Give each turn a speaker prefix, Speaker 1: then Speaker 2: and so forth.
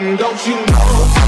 Speaker 1: Don't you know?